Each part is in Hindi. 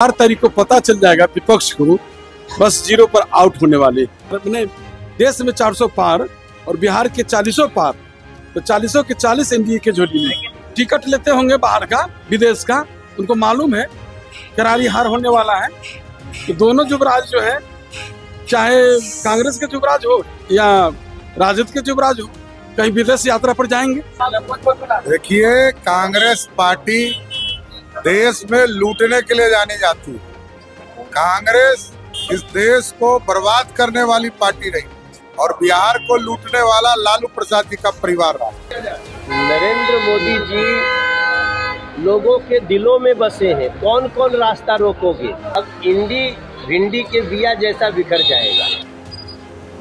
चार तारीख को पता चल जाएगा विपक्ष को बस ज़ीरो पर आउट होने वाले। अपने देश में 400 पार और बिहार के चालीसों पार तो चालीसों के चालीस एनडीए के झोली में टिकट लेते होंगे बाहर का, विदेश का। उनको मालूम है, करारी हार होने वाला है। तो दोनों युवराज जो है, चाहे कांग्रेस के युवराज हो या राजद के युवराज हो, कहीं विदेश यात्रा पर जाएँगे। देखिए, कांग्रेस पार्टी देश में लूटने के लिए जानी जाती है। कांग्रेस इस देश को बर्बाद करने वाली पार्टी रही और बिहार को लूटने वाला लालू प्रसाद जी का परिवार रहा। नरेंद्र मोदी जी लोगों के दिलों में बसे हैं। कौन कौन रास्ता रोकोगे? अब इंडी भिंडी के बिया जैसा बिखर जाएगा।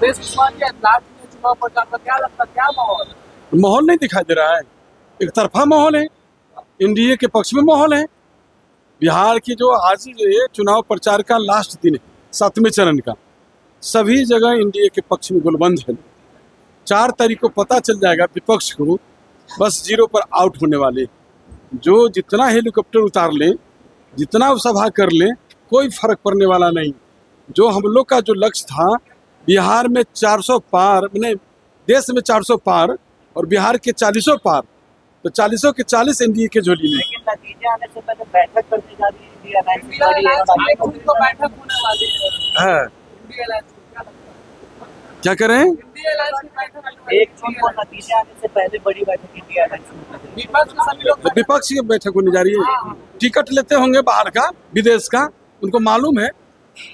देश विश्वास के लाट में चुनाव प्रचार का क्या लगता क्या माहौल? माहौल नहीं दिखाई दे रहा है। एक तरफा माहौल है। एनडीए के पक्ष में माहौल है। बिहार की जो आज ये चुनाव प्रचार का लास्ट दिन है, सातवें चरण का, सभी जगह एनडीए के पक्ष में गुलबंद है। चार तारीख को पता चल जाएगा विपक्ष को, बस ज़ीरो पर आउट होने वाले। जो जितना हेलीकॉप्टर उतार लें, जितना सभा कर लें, कोई फ़र्क पड़ने वाला नहीं। जो हम लोग का जो लक्ष्य था, बिहार में 400 पार मैंने देश में 400 पार और बिहार के चालीसों पार तो चालीसों के चालीस एनडीए के झोली में। लेकिन नतीजे आने से पहले बैठक करने जा रही है है। है। हाँ? क्या है? करें सभी लोग तो विपक्ष की बैठक होने जा रही है। टिकट लेते होंगे बाहर का विदेश का। उनको मालूम है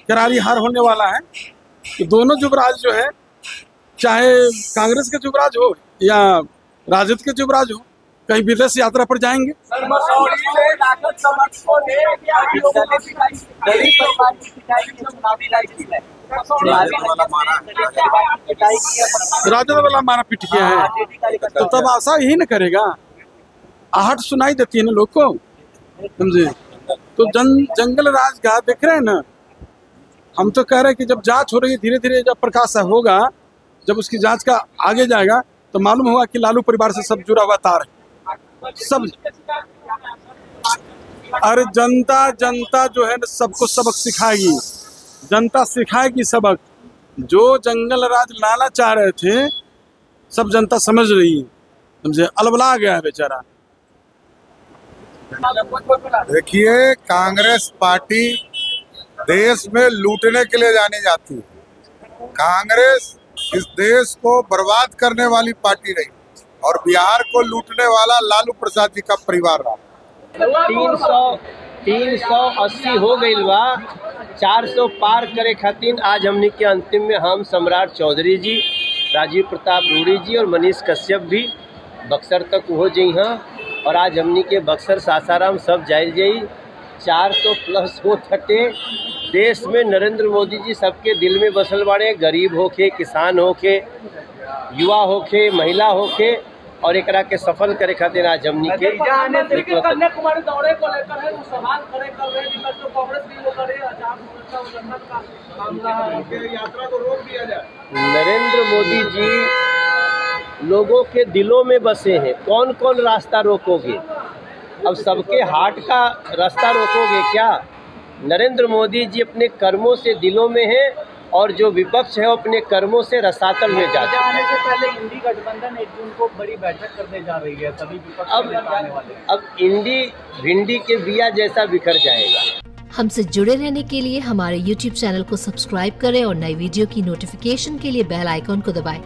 करारी हार होने वाला है। तो दोनों युवराज जो है चाहे कांग्रेस के युवराज हो या राजद के युवराज हो कहीं विदेश यात्रा पर जाएँगे। राजद वाला मारा पीट किया है। तो तब आशा यही न करेगा। आहट सुनाई देती है ना लोग को। समझे? तो जन जंगल राज का देख रहे हैं ना। हम तो कह रहे हैं कि जब जाँच हो रही है धीरे धीरे जब प्रकाश होगा, जब उसकी जाँच का आगे जाएगा तो मालूम होगा कि लालू परिवार से सब जुड़ा हुआ तार है। सब अरे जनता जनता जो है ना सबको सबक सिखाएगी। जनता सिखाएगी सबक। जो जंगल राज लाना चाह रहे थे, सब जनता समझ रही समझे? अलबला गया है बेचारा। देखिए, कांग्रेस पार्टी देश में लूटने के लिए जानी जाती है। कांग्रेस इस देश को बर्बाद करने वाली पार्टी रही और बिहार को लूटने वाला लालू प्रसाद जी का परिवार रहा। तीन सौ तीन सौ अस्सी हो गई बा। चार सौ पार करे खातिर आज हमने के अंतिम में हम सम्राट चौधरी जी, राजीव प्रताप रूड़ी जी और मनीष कश्यप भी बक्सर तक हो जाइ हाँ। और आज हमने के बक्सर, सासाराम सब जाए जाई चार सौ प्लस हो थटे देश में नरेंद्र मोदी जी सबके दिल में बसल बाड़े। गरीब होके, किसान होके, युवा होके, महिला होके। और एक के सफल करे खातिर आज हमनी के है हैं। है रोक दिया जाए। नरेंद्र मोदी जी लोगों के दिलों में बसे हैं। कौन कौन रास्ता रोकोगे? अब सबके हार्ट का रास्ता रोकोगे क्या? नरेंद्र मोदी जी अपने कर्मों से दिलों में हैं और जो विपक्ष है वो अपने कर्मों से रसातल में हैं। आने से पहले इंडी गठबंधन एक जून को बड़ी बैठक करने जा रही है सभी विपक्ष अब आने वाले अब इंडी भिंडी के बिया जैसा बिखर जाएगा। हमसे जुड़े रहने के लिए हमारे YouTube चैनल को सब्सक्राइब करें और नई वीडियो की नोटिफिकेशन के लिए बेल आइकॉन को दबाएँ।